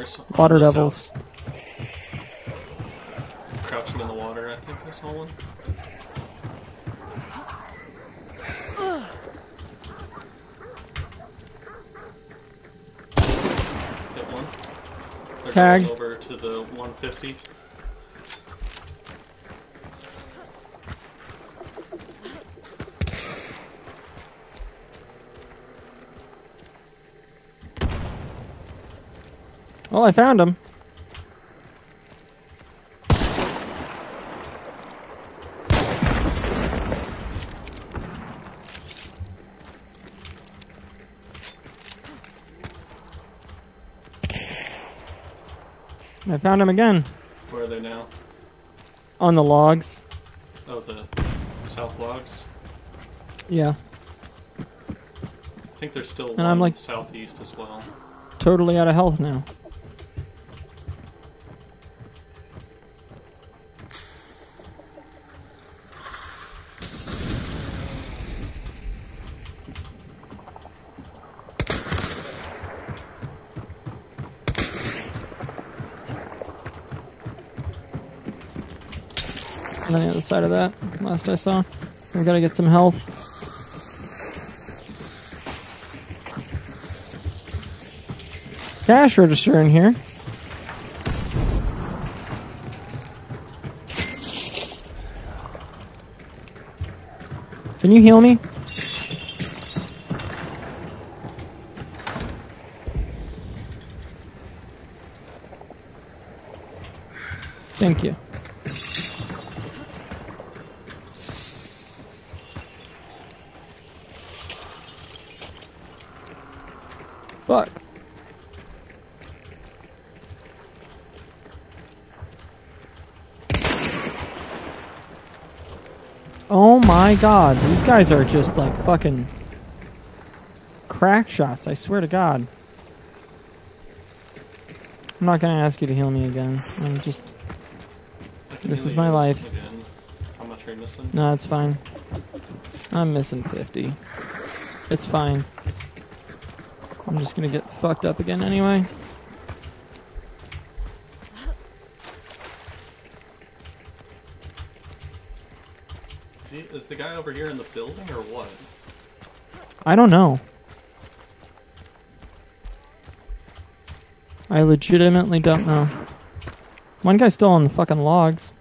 there's Water devils. south. Crouching in the water, I think I saw one. Hit one. They're Tag. over to the 150. Well, I found him. I found him again Where are they now? on the logs. Oh, the south logs. Yeah, I think they're still And I'm like- southeast as well. totally out of health now. Side of that, last I saw. We gotta get some health. Cash register in here. Can you heal me? Thank you. Fuck. Oh my god, these guys are just like fucking crack shots, I swear to god. I'm not gonna ask you to heal me again. I'm just This is my life. Again. How much are you missing? no, it's fine. I'm missing 50. It's fine. I'm just gonna get fucked up again anyway. Is, he, is the guy over here in the building or what? I don't know. I legitimately don't know. One guy's still on the fucking logs.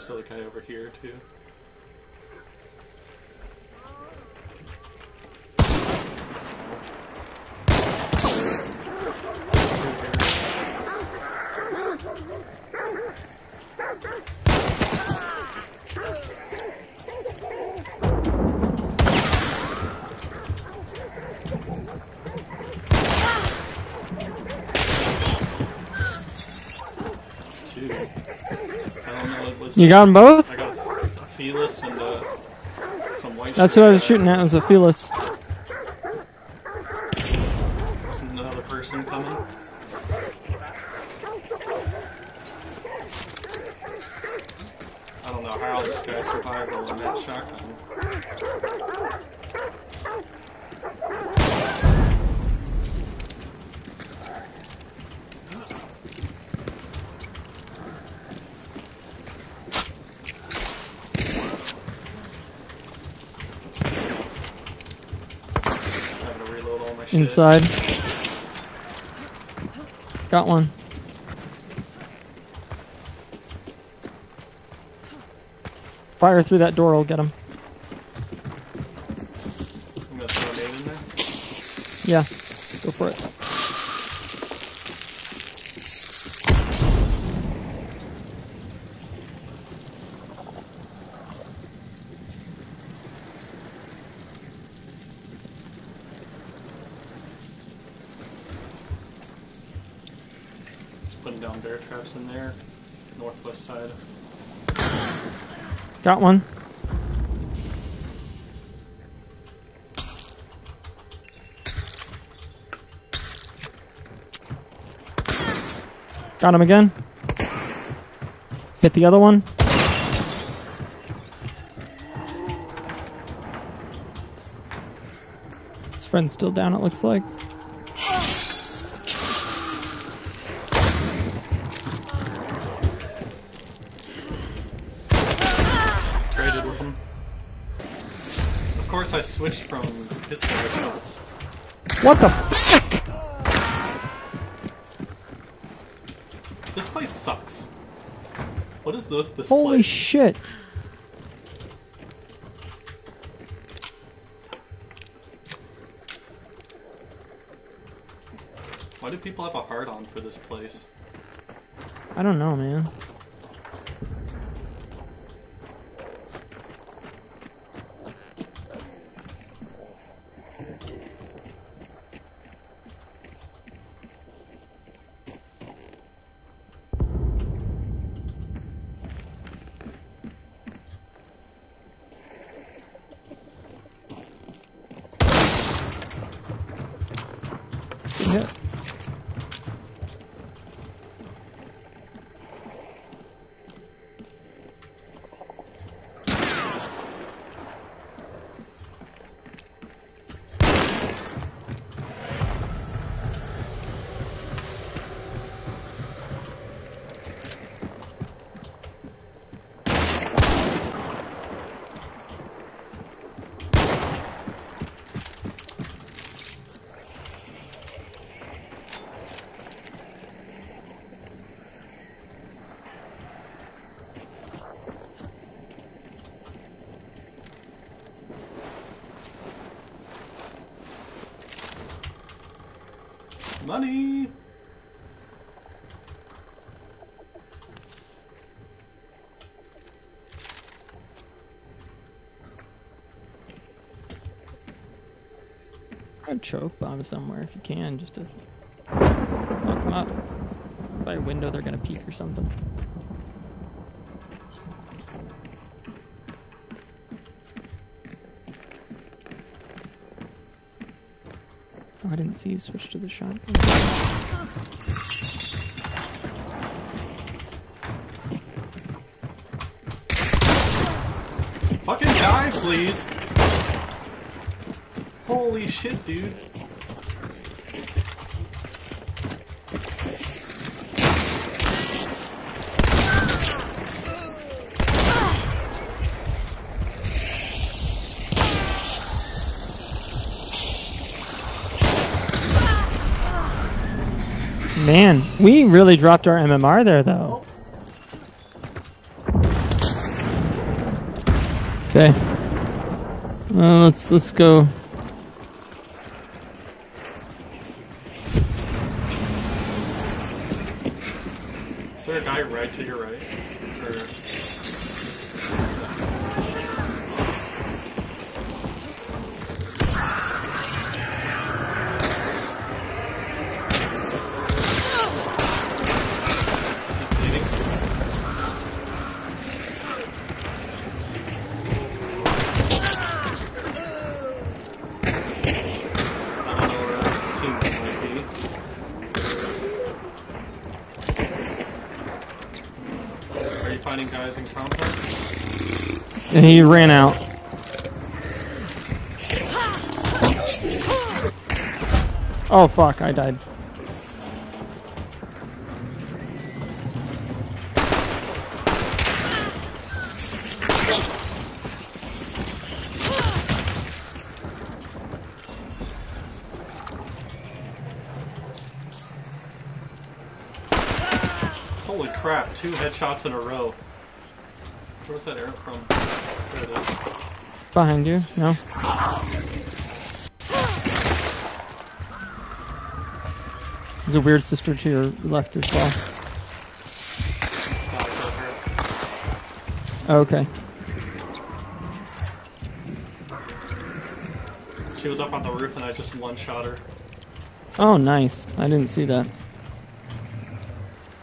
Still a guy over here too. It's two. I don't know. It was You got them both? I got a, a Felis and uh some white. That's who I was shooting at, was a Felis. There's another person coming. I don't know how this guy survived on that shotgun. Having to reload all my shit. Inside. Got one. Fire through that door, I'll get him. I'm gonna throw a nade in there. Yeah, go for it. Putting down bear traps in there. Northwest side. Got one. Got him again. Hit the other one. His friend's still down, it looks like. Switched from pistol shots. What the fuck? This place sucks. What is the, this Holy place? shit. Why do people have a hard on for this place? I don't know, man. Yeah. Money! I'd choke bomb somewhere if you can, just to fuck them up. By a window, they're gonna peek or something. Didn't see you switch to the shotgun. Fucking die, please! Holy shit, dude. Man, we really dropped our MMR there, though. Okay. Uh, let's let's go. Finding guys in compound? And he ran out. Oh fuck! I died. Holy crap, two headshots in a row. Where was that arrow from? There it is. Behind you? No. There's a weird sister to your left as well. Gotta kill her. Okay. She was up on the roof and I just one shot her. Oh, nice. I didn't see that.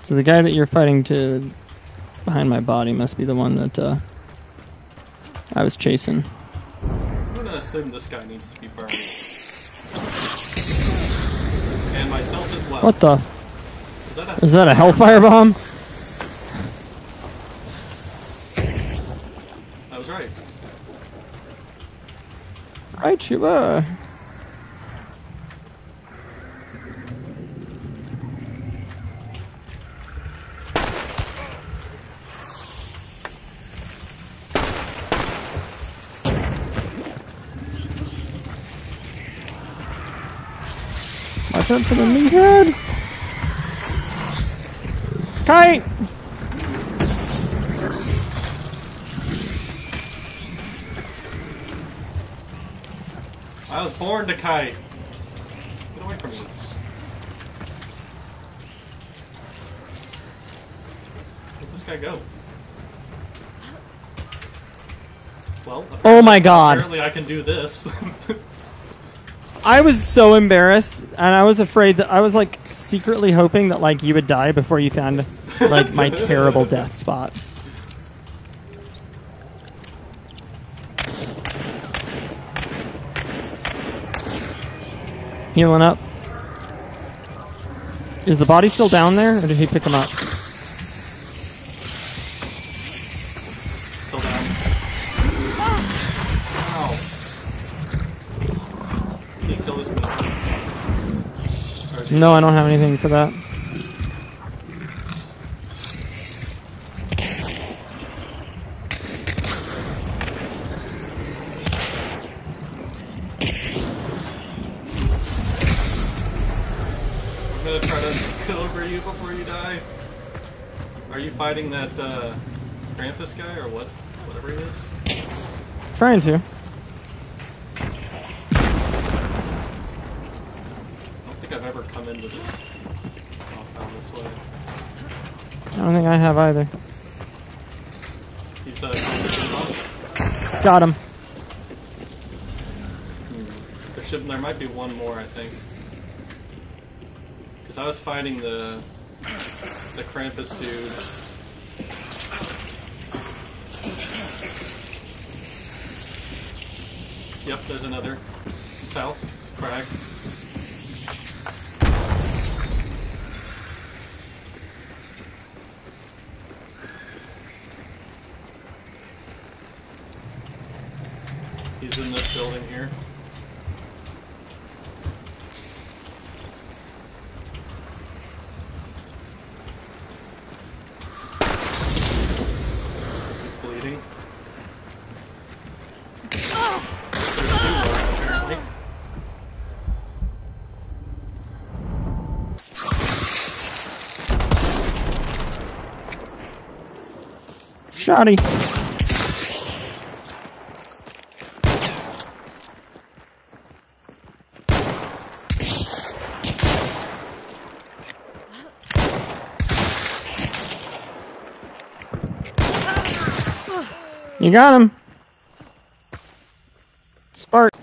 So the guy that you're fighting to behind my body must be the one that uh, I was chasing. I'm gonna assume this guy needs to be burned. And myself as well. What the? Is that a Is that a hellfire bomb? I was right. Right, you were. Watch out for the meathead! Kite! I was born to kite. Get away from me. Where'd this guy go? Well, Oh my god. apparently I can do this. I was so embarrassed, and I was afraid that I was like secretly hoping that like you would die before you found like my terrible death spot. Healing up. Is the body still down there, or did he pick him up? No, I don't have anything for that. I'm gonna try to kill over you before you die. Are you fighting that uh, Krampus guy or what? Whatever he is. Trying to. Think I've ever come into this this way. I don't think I have either. He's uh, Got him. There should, there might be one more, I think. Because I was fighting the the Krampus dude. Yep, there's another south crag. He's in this building here. He's bleeding. There's two more, apparently. Shoddy. You got him. Spark.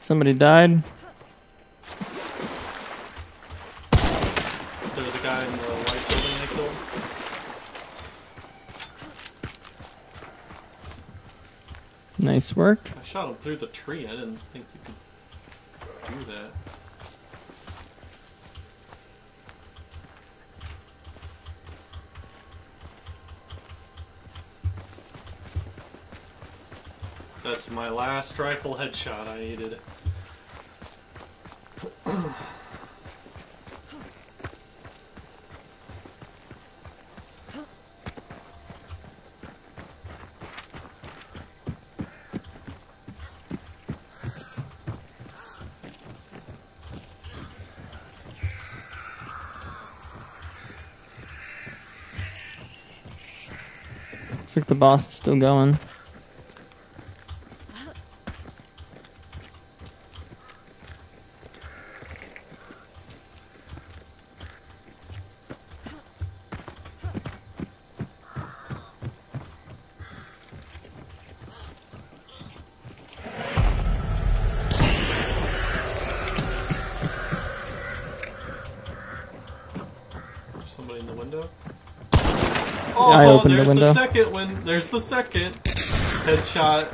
Somebody died. White building killed. Nice work. I shot him through the tree. I didn't think you could do that. That's my last rifle headshot I needed. Like the boss is still going. I opened the there's window. second win. There's the second headshot.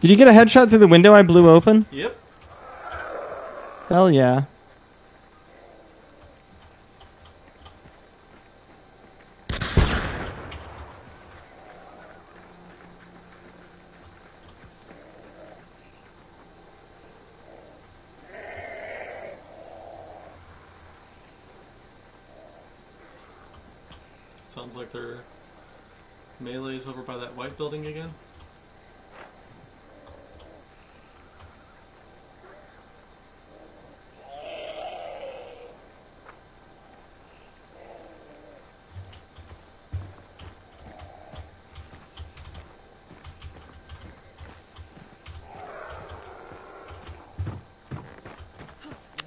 Did you get a headshot through the window I blew open? Yep. Hell yeah. Sounds like their melee's over by that white building again.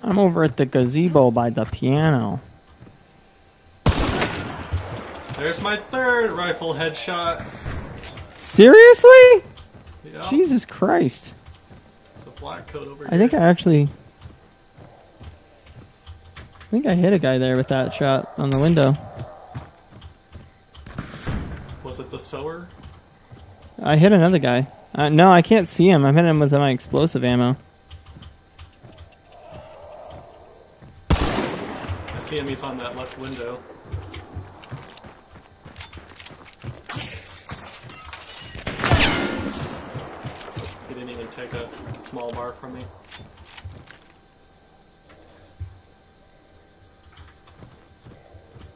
I'm over at the gazebo by the piano. There's my third rifle headshot. Seriously? Yep. Jesus Christ. It's a black coat over I here. think I actually. I think I hit a guy there with that shot on the window. Was it the sower? I hit another guy. Uh, no, I can't see him. I'm hitting him with my explosive ammo. I see him. He's on that left window. Take a small bar from me.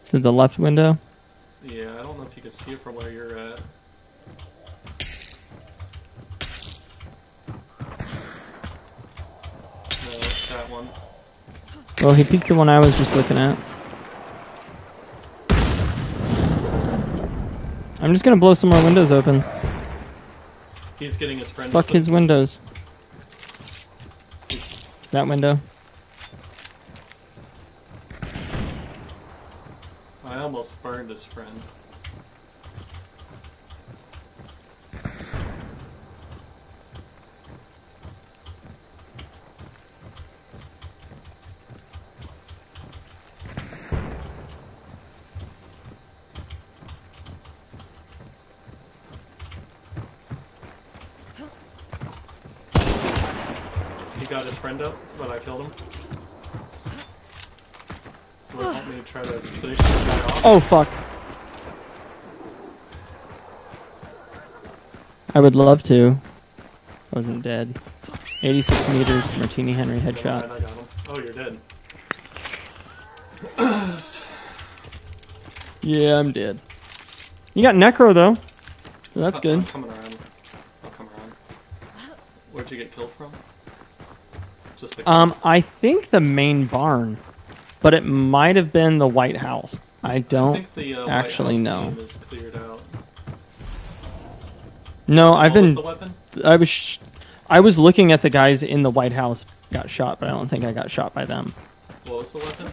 To the left window. Yeah, I don't know if you can see it from where you're at. No, it's that one. Well, he peeked the one I was just looking at. I'm just gonna blow some more windows open. He's getting his friend. Fuck his windows. That window. I almost burned his friend. Friend up, but I killed him. Do you want me to try to finish this guy off? Oh fuck. I would love to. I wasn't dead. 86 meters, Martini Henry headshot. mind, I got him. Oh, you're dead. Yeah, I'm dead. You got Necro though, so that's I'm good. coming around. I'll come around. Where'd you get killed from? Just the. Um, I think the main barn, but it might have been the White House. I I don't think the uh, actually know. team is cleared out. No, I've what been. I was. Sh- I was looking at the guys in the White House got shot, but I don't think I got shot by them. What was the weapon?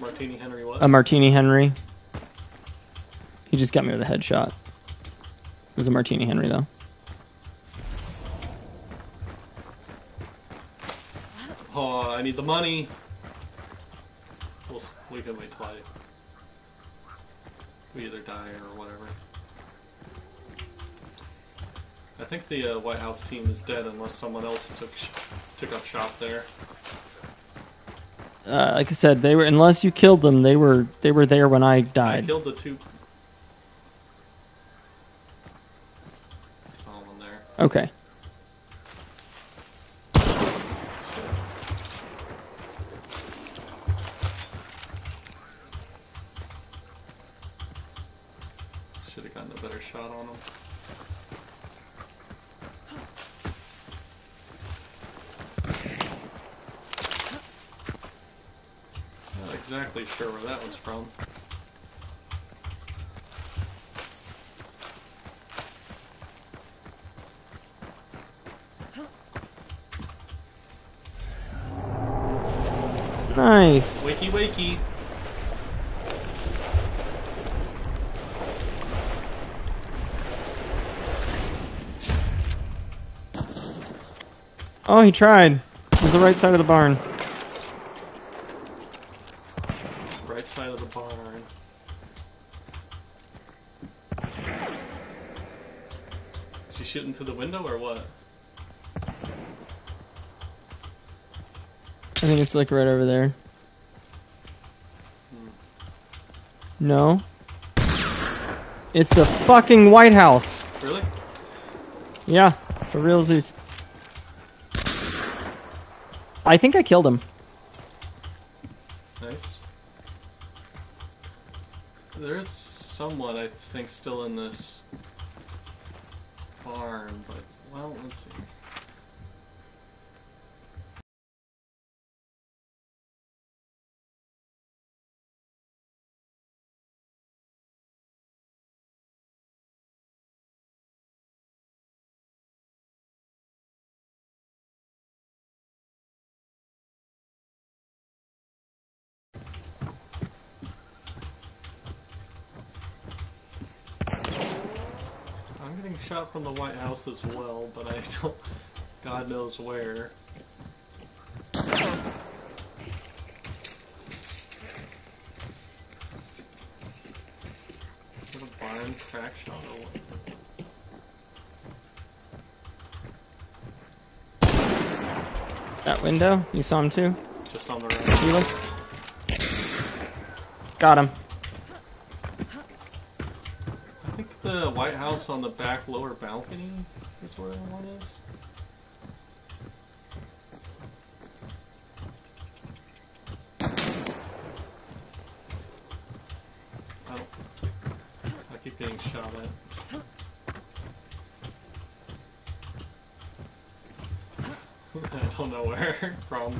Martini Henry what? A Martini Henry. He just got me with a headshot. It was a Martini Henry though. Oh, I need the money. We'll, we can wait till I. We either die or whatever. I think the uh, White House team is dead unless someone else took sh- took up shop there. Uh, like I said, they were unless you killed them, they were they were there when I I died. killed the two. I saw one there. Okay. Exactly sure where that was from. Nice. Wakey wakey! Oh, he tried. It was the right side of the barn. Right side of the barn. shooting through the window or what? I think it's like right over there. No. It's the fucking White House. Really? Yeah, for realsies. I think I killed him. Nice. There is someone I think still in this barn, but well, let's see. Getting shot from the White House as well, but I don't. God knows where. Is it a barn crack shot or what? That window? You saw him too? Just on the right. Got him. I think the White House on the back lower balcony is where that one is. Don't. I keep getting shot at. I don't know where from.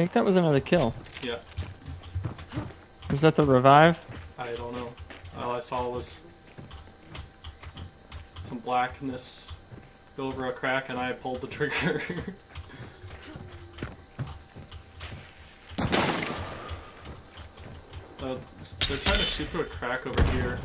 Think that was another kill. Yeah, Was that the revive? I don't know. All I saw was some blackness go over a crack, and I pulled the trigger. uh, they're trying to shoot through a crack over here.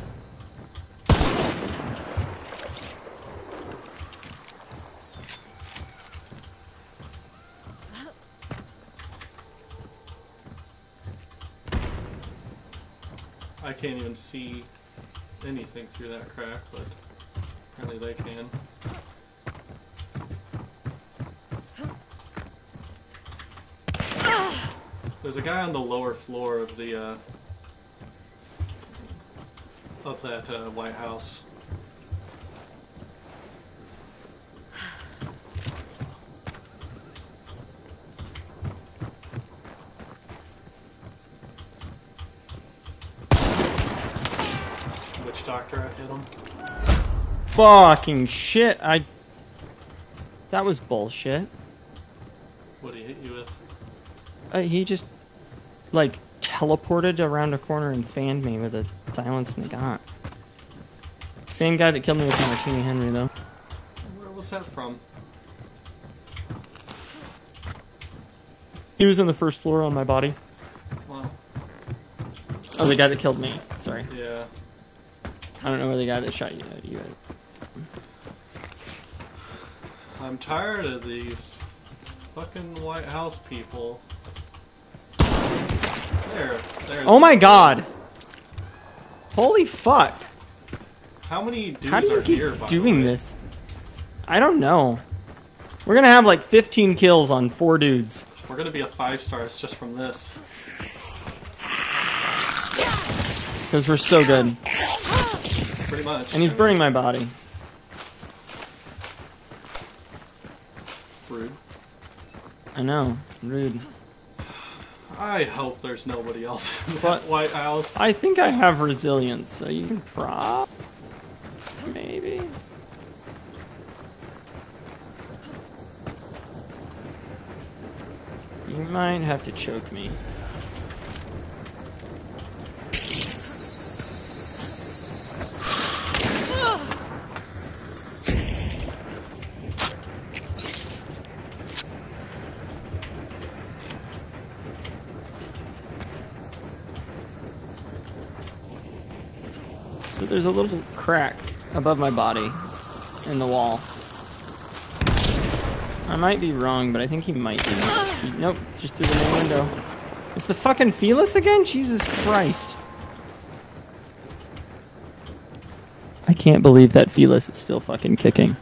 I can't even see anything through that crack, but apparently they can. There's a guy on the lower floor of the uh, of that uh, White House. Witch doctor, I hit him. Fucking shit. I. That was bullshit. What did he hit you with? Uh, he just, like, teleported around a corner and fanned me with a silenced Nagant. Same guy that killed me with the Martini Henry, though. Where was that from? He was in the first floor on my body. Wow. Oh, the guy that killed me. Sorry. Yeah. I don't know where the guy that shot you. you I'm tired of these fucking White House people. There, there. oh my god! Holy fuck! How many dudes How do you are here? keep the doing this? I don't know. We're gonna have like 15 kills on four dudes. We're gonna be a five stars just from this. Because we're so good. Pretty much. And he's burning my body. Rude. I know. Rude. I hope there's nobody else in that But- White House. I think I have resilience, so you can prop. Maybe. You might have to choke me. There's a little crack above my body in the wall. I might be wrong, but I think he might be. He- nope, just through the main window. It's the fucking Felis again? Jesus Christ. I can't believe that Felis is still fucking kicking.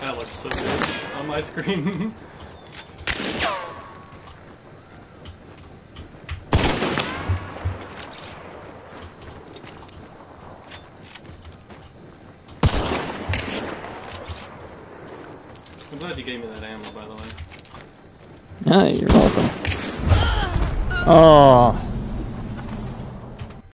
That looks so good on my screen.